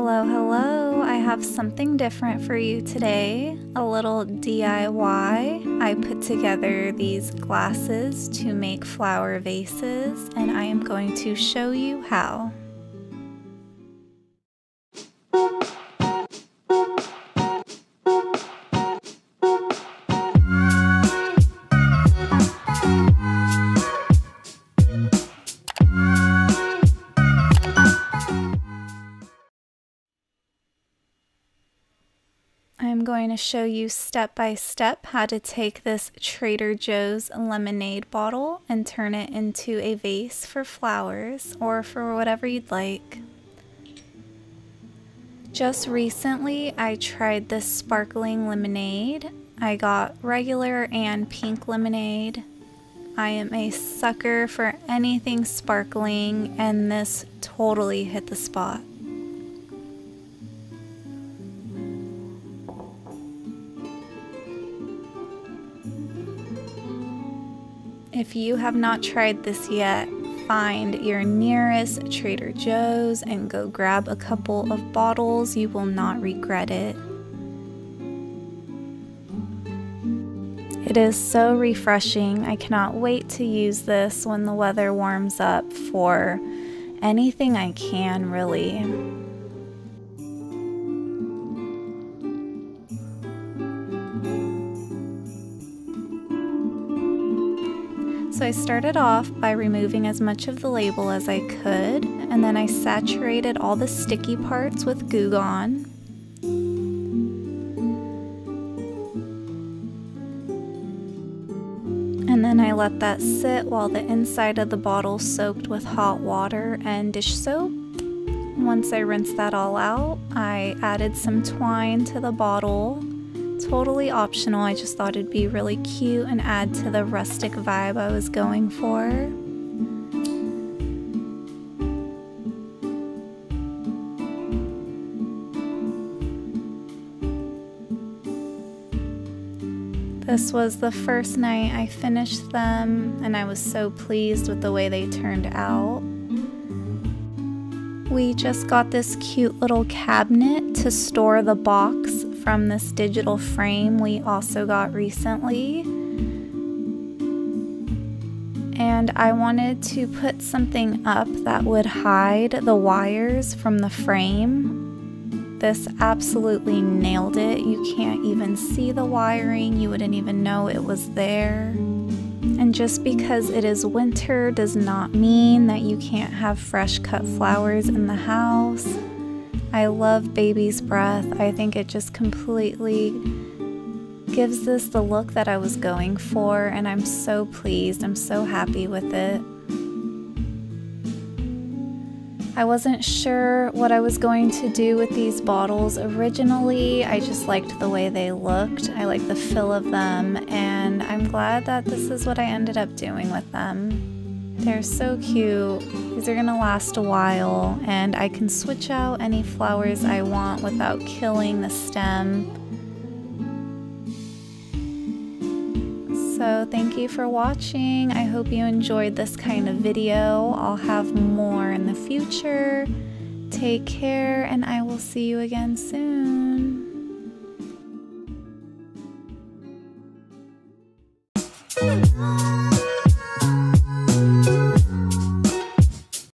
Hello, hello. I have something different for you today. A little DIY. I put together these glasses to make flower vases, and I am going to show you how. I'm going to show you step by step how to take this Trader Joe's lemonade bottle and turn it into a vase for flowers or for whatever you'd like. Just recently I tried this sparkling lemonade. I got regular and pink lemonade. I am a sucker for anything sparkling and this totally hit the spot. If you have not tried this yet, find your nearest Trader Joe's and go grab a couple of bottles. You will not regret it. It is so refreshing. I cannot wait to use this when the weather warms up for anything I can, really. So I started off by removing as much of the label as I could, and then I saturated all the sticky parts with Goo Gone. And then I let that sit while the inside of the bottle soaked with hot water and dish soap. Once I rinsed that all out, I added some twine to the bottle totally optional. I just thought it'd be really cute and add to the rustic vibe I was going for. This was the first night I finished them, and I was so pleased with the way they turned out. We just got this cute little cabinet to store the box from this digital frame we also got recently. And I wanted to put something up that would hide the wires from the frame. This absolutely nailed it. You can't even see the wiring, you wouldn't even know it was there. And just because it is winter does not mean that you can't have fresh cut flowers in the house. I love Baby's Breath. I think it just completely gives this the look that I was going for, and I'm so pleased. I'm so happy with it. I wasn't sure what I was going to do with these bottles originally. I just liked the way they looked. I like the feel of them, and I'm glad that this is what I ended up doing with them. They're so cute. These are gonna last a while and I can switch out any flowers I want without killing the stem. So thank you for watching. I hope you enjoyed this kind of video. I'll have more in the future. Take care and I will see you again soon.